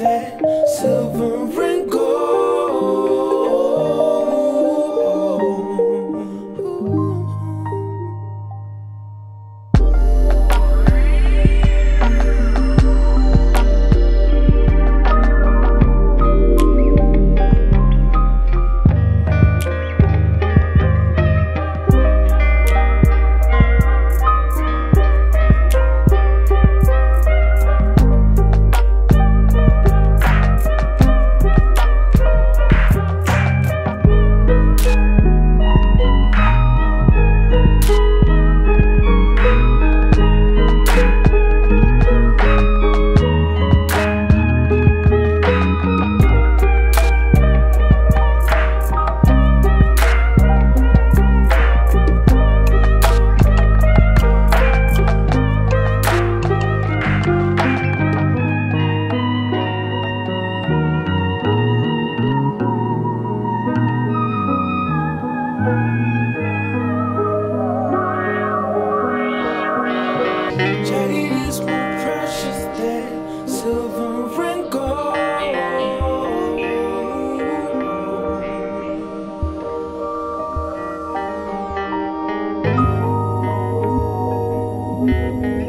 silver ring. Música